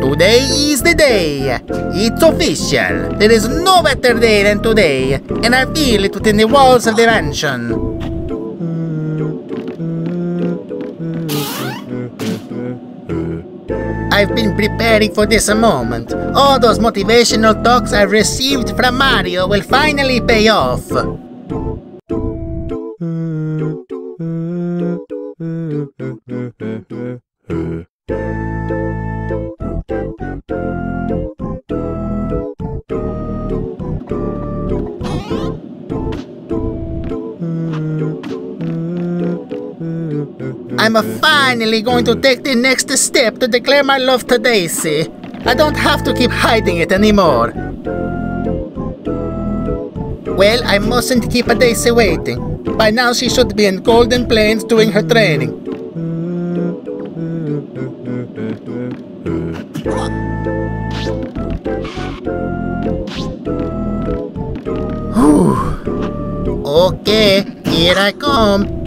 Today is the day. It's official. There is no better day than today, and I feel it within the walls of the mansion. I've been preparing for this moment. All those motivational talks I've received from Mario will finally pay off. I'm finally going to take the next step to declare my love to Daisy. I don't have to keep hiding it anymore. Well, I mustn't keep Daisy waiting. By now she should be in Golden Plains doing her training. Okay, here I come.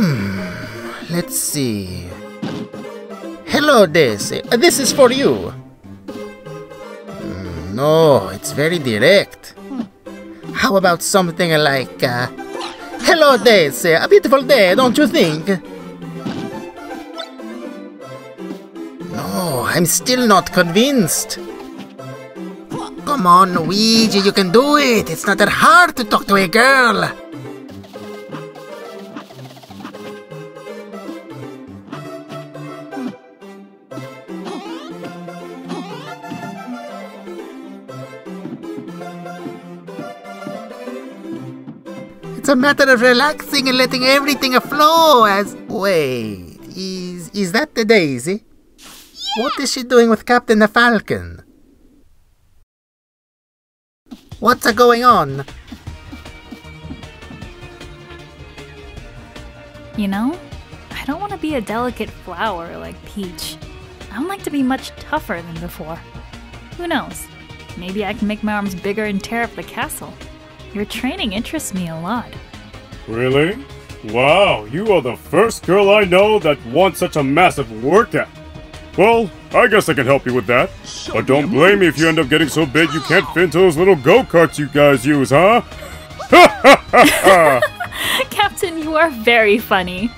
Hmm, let's see. Hello, Daisy. Uh, This is for you. Hmm, no, it's very direct. How about something like, uh, Hello, Daisy. A beautiful day, don't you think? No, I'm still not convinced. Come on, Luigi, you can do it. It's not that hard to talk to a girl. A matter of relaxing and letting everything flow as. Wait, is is that the Daisy? What is she doing with Captain the Falcon? What's uh, going on? You know, I don't want to be a delicate flower like Peach. I'd like to be much tougher than before. Who knows? Maybe I can make my arms bigger and tear up the castle. Your training interests me a lot. Really? Wow, you are the first girl I know that wants such a massive workout. Well, I guess I can help you with that. But don't blame me if you end up getting so big you can't fit into those little go-karts you guys use, huh? Captain, you are very funny.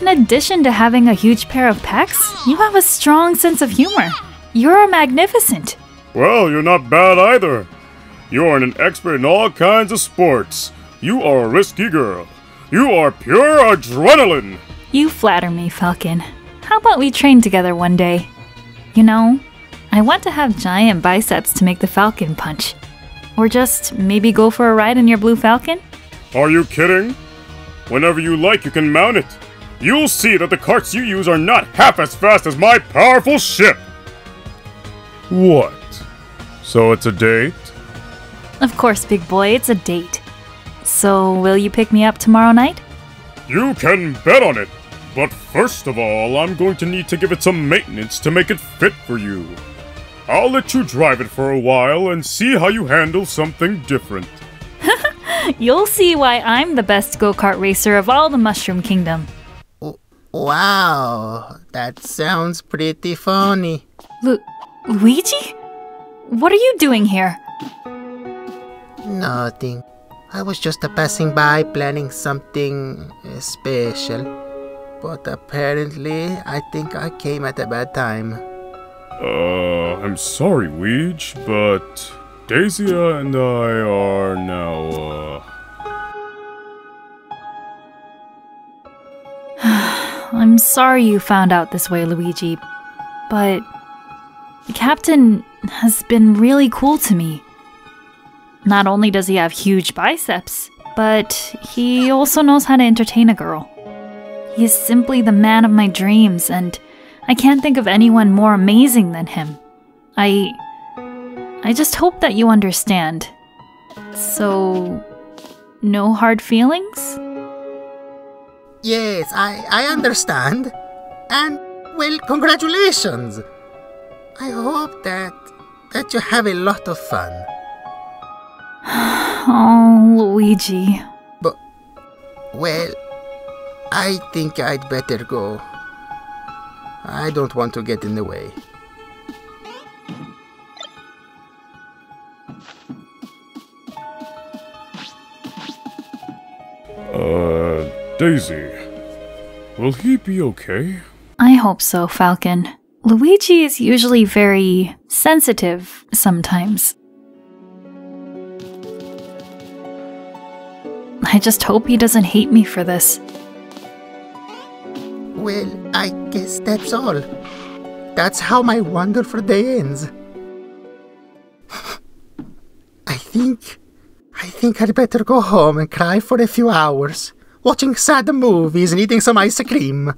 In addition to having a huge pair of pecs, you have a strong sense of humor. You're magnificent. Well, you're not bad either. You are an expert in all kinds of sports. You are a risky girl. You are pure adrenaline. You flatter me, Falcon. How about we train together one day? You know, I want to have giant biceps to make the Falcon punch. Or just maybe go for a ride in your Blue Falcon? Are you kidding? Whenever you like, you can mount it. You'll see that the carts you use are not half as fast as my powerful ship. What? So it's a date? Of course, big boy, it's a date. So, will you pick me up tomorrow night? You can bet on it. But first of all, I'm going to need to give it some maintenance to make it fit for you. I'll let you drive it for a while and see how you handle something different. You'll see why I'm the best go kart racer of all the Mushroom Kingdom. Wow, that sounds pretty funny. Lu- Luigi? What are you doing here? Nothing. I was just passing by planning something uh, special. But apparently, I think I came at a bad time. Uh, I'm sorry, Weege, but Daisya and I are now, uh. I'm sorry you found out this way, Luigi, but the captain has been really cool to me. Not only does he have huge biceps, but he also knows how to entertain a girl. He is simply the man of my dreams, and I can't think of anyone more amazing than him. I. I just hope that you understand. So. No hard feelings? Yes, I, I understand. And, well, congratulations. I hope that that you have a lot of fun. Oh, Luigi. But, well, I think I'd better go. I don't want to get in the way. Uh, Daisy. Will he be okay? I hope so, Falcon. Luigi is usually very sensitive sometimes. I just hope he doesn't hate me for this. Well, I guess that's all. That's how my wonderful day ends. I think. I think I'd better go home and cry for a few hours, watching sad movies and eating some ice cream.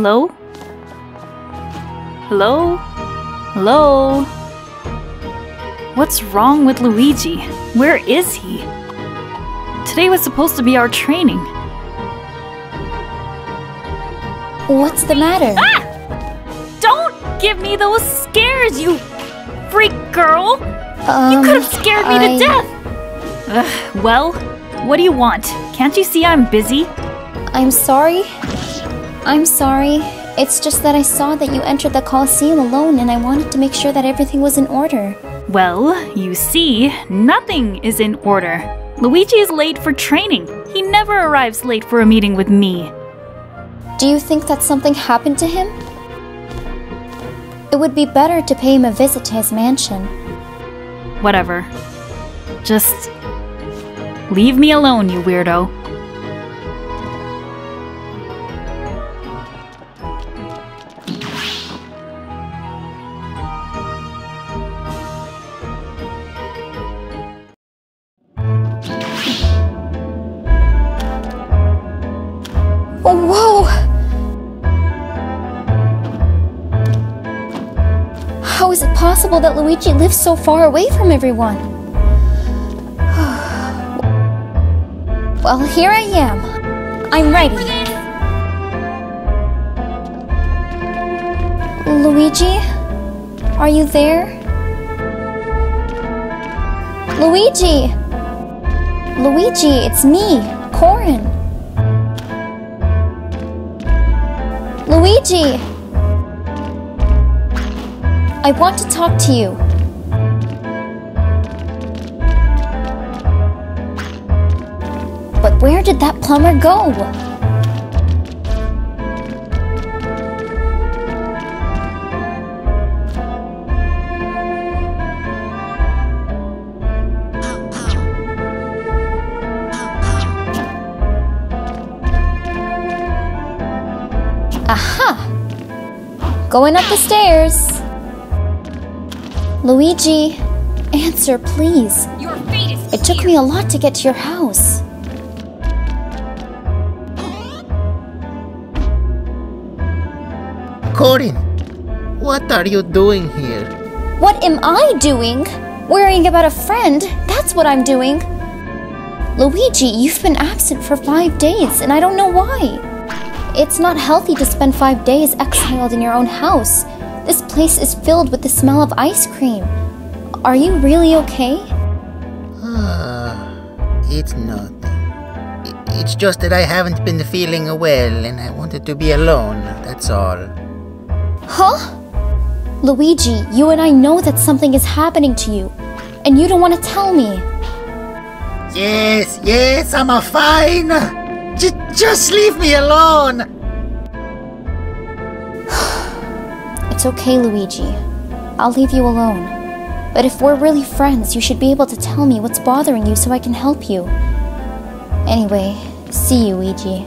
Hello? Hello? Hello? What's wrong with Luigi? Where is he? Today was supposed to be our training. What's the matter? Ah! Don't give me those scares, you freak girl! Um, You could have scared me I- to death! Ugh, well, what do you want? Can't you see I'm busy? I'm sorry. I'm sorry. It's just that I saw that you entered the Coliseum alone and I wanted to make sure that everything was in order. Well, you see, nothing is in order. Luigi is late for training. He never arrives late for a meeting with me. Do you think that something happened to him? It would be better to pay him a visit to his mansion. Whatever. Just leave me alone, you weirdo. Possible that Luigi lives so far away from everyone? well, here I am. I'm ready. Luigi? Are you there? Luigi! Luigi, it's me, Corrin. Luigi! I want to talk to you. But where did that plumber go? Aha! Going up the stairs. Luigi, answer, please. Your fate is It took me a lot to get to your house. Corrin, what are you doing here? What am I doing? Worrying about a friend? That's what I'm doing. Luigi, you've been absent for five days, and I don't know why. It's not healthy to spend five days exiled in your own house. This place is filled with the smell of ice cream. Are you really okay? Ah, it's nothing. It's just that I haven't been feeling well and I wanted to be alone, that's all. Huh? Luigi, you and I know that something is happening to you, and you don't want to tell me. Yes, yes, I'm a fine. J- just leave me alone. It's okay, Luigi. I'll leave you alone. But if we're really friends, you should be able to tell me what's bothering you so I can help you. Anyway, see you, Luigi.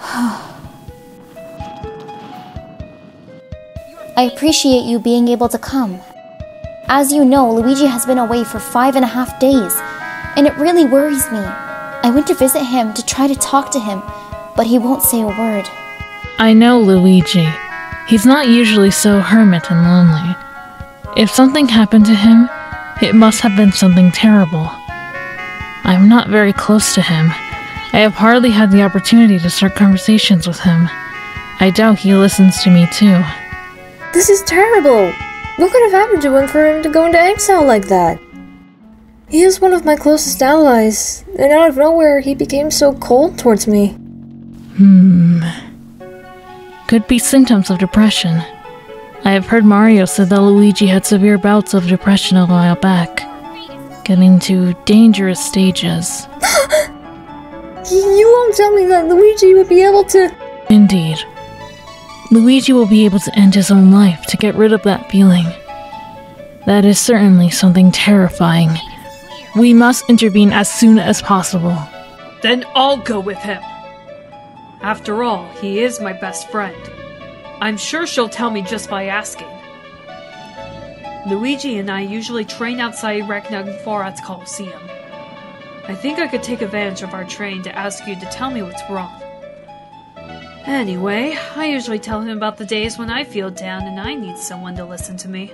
I appreciate you being able to come. As you know, Luigi has been away for five and a half days, and it really worries me. I went to visit him to try to talk to him, but he won't say a word. I know Luigi. He's not usually so hermit and lonely. If something happened to him, it must have been something terrible. I'm not very close to him. I have hardly had the opportunity to start conversations with him. I doubt he listens to me too. This is terrible! What could have happened to him for him to go into exile like that? He is one of my closest allies, and out of nowhere he became so cold towards me. Hmm. Could be symptoms of depression. I have heard Mario said that Luigi had severe bouts of depression a while back, getting to dangerous stages. You won't tell me that Luigi would be able to. Indeed. Luigi will be able to end his own life to get rid of that feeling. That is certainly something terrifying. We must intervene as soon as possible. Then I'll go with him. After all, he is my best friend. I'm sure she'll tell me just by asking. Luigi and I usually train outside Ragnarsforat's Coliseum. I think I could take advantage of our train to ask you to tell me what's wrong. Anyway, I usually tell him about the days when I feel down and I need someone to listen to me.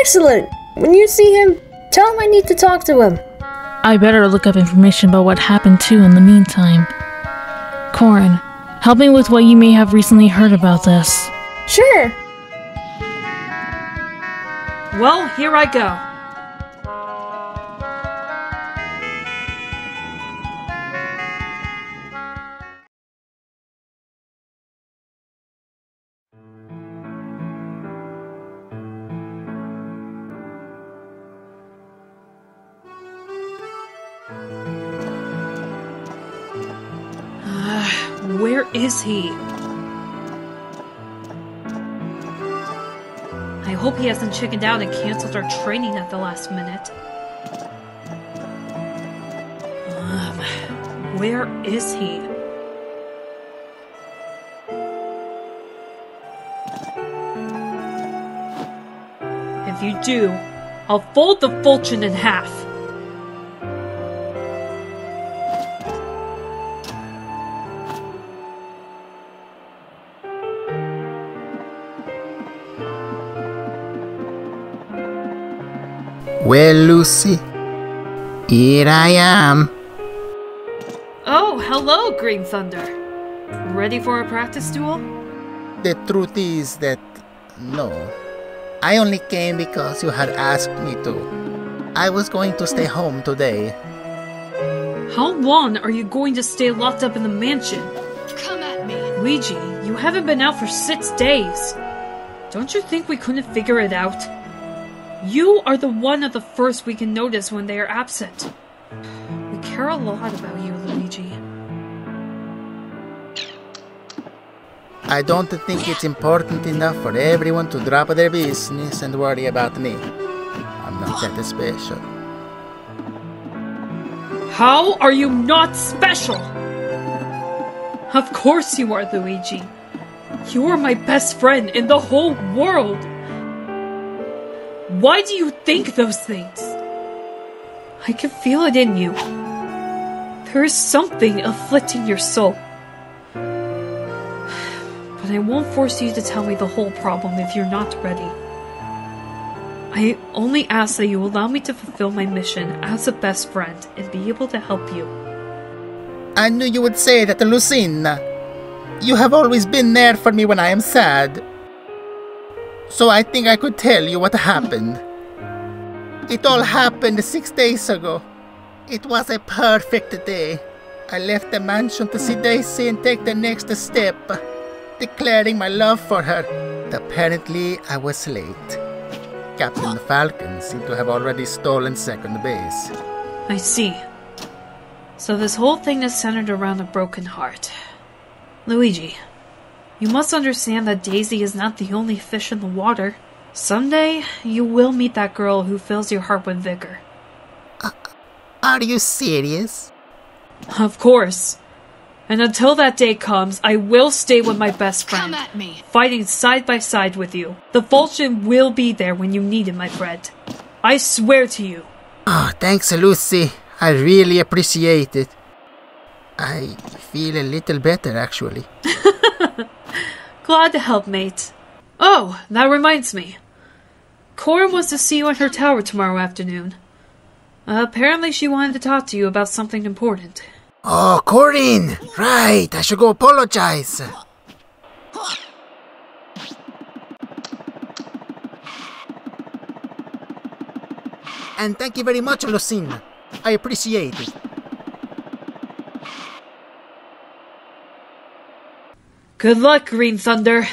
Excellent! When you see him, tell him I need to talk to him. I better look up information about what happened too in the meantime. Corrin, help me with what you may have recently heard about this. Sure! Well, here I go. Is he? I hope he hasn't chickened out and canceled our training at the last minute. Um, where is he? If you do, I'll fold the fortune in half. Well, Lucy, here I am. Oh, hello, Green Thunder. Ready for a practice duel? The truth is that, no. I only came because you had asked me to. I was going to stay home today. How long are you going to stay locked up in the mansion? Come at me. Luigi, you haven't been out for six days. Don't you think we couldn't figure it out? You are the one of the first we can notice when they are absent. We care a lot about you, Luigi. I don't think it's important enough for everyone to drop their business and worry about me. I'm not that special. How are you not special? Of course you are, Luigi. You are my best friend in the whole world. Why do you think those things? I can feel it in you. There is something afflicting your soul. But I won't force you to tell me the whole problem if you're not ready. I only ask that you allow me to fulfill my mission as a best friend and be able to help you. I knew you would say that, Lucina. You have always been there for me when I am sad. So I think I could tell you what happened. It all happened six days ago. It was a perfect day. I left the mansion to see Daisy and take the next step, declaring my love for her. Apparently, I was late. Captain Falcon seemed to have already stolen second base. I see. So this whole thing is centered around a broken heart. Luigi, you must understand that Daisy is not the only fish in the water. Someday, you will meet that girl who fills your heart with vigor. Uh, are you serious? Of course. And until that day comes, I will stay with my best friend. Come at me. Fighting side by side with you. The Falchion will be there when you need it, my friend. I swear to you. Oh, thanks, Lucy. I really appreciate it. I feel a little better, actually. Glad to help, mate. Oh, that reminds me. Cora wants to see you at her tower tomorrow afternoon. apparently, she wanted to talk to you about something important. Oh, Corrin! Right, I should go apologize. And thank you very much, Lucina. I appreciate it. Good luck, Green Thunder.